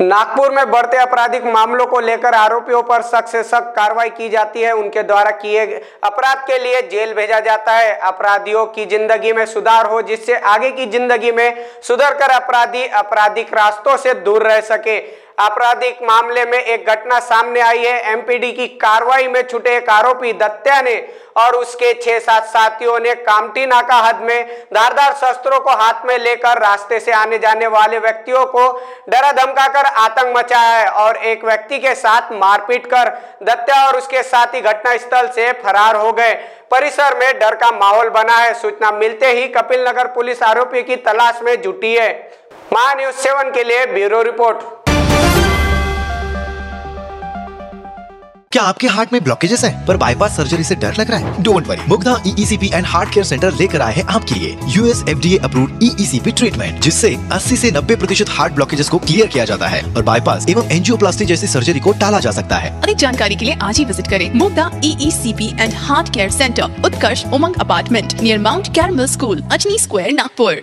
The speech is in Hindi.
नागपुर में बढ़ते आपराधिक मामलों को लेकर आरोपियों पर सख्त से सख्त कार्रवाई की जाती है। उनके द्वारा किए अपराध के लिए जेल भेजा जाता है। अपराधियों की ज़िंदगी में सुधार हो, जिससे आगे की ज़िंदगी में सुधर कर अपराधी आपराधिक रास्तों से दूर रह सके। आपराधिक मामले में एक घटना सामने आई है। एमपीडी की कार्रवाई में छुटे एक आरोपी दत्या ने और उसके छह सात साथियों ने कामटी नाका हद में धारदार शस्त्रों को हाथ में लेकर रास्ते से आने जाने वाले व्यक्तियों को डरा धमकाकर आतंक मचाया है और एक व्यक्ति के साथ मारपीट कर दत्या और उसके साथी घटनास्थल से फरार हो गए। परिसर में डर का माहौल बना है। सूचना मिलते ही कपिल नगर पुलिस आरोपी की तलाश में जुटी है। महा न्यूज़ सेवन के लिए ब्यूरो रिपोर्ट। क्या आपके हार्ट में ब्लॉकेजेस है? पर बाईपास सर्जरी से डर लग रहा है। Don't worry Mugdha EECP and heart care centre लेकर आए हैं आपके लिए। US FDA approved EECP treatment जिससे 80 से 90 प्रतिशत हार्ट ब्लॉकेजेस को क्लियर किया जाता है और बाईपास एवं एंजियोप्लास्टी जैसी सर्जरी को टाला जा सकता है। अधिक जानकारी के लिए आज ही विज़िट करें Mugdha EECP and heart care centre Utkarsh, Umang apartment near Mount Carmel school Ajni square Nagpur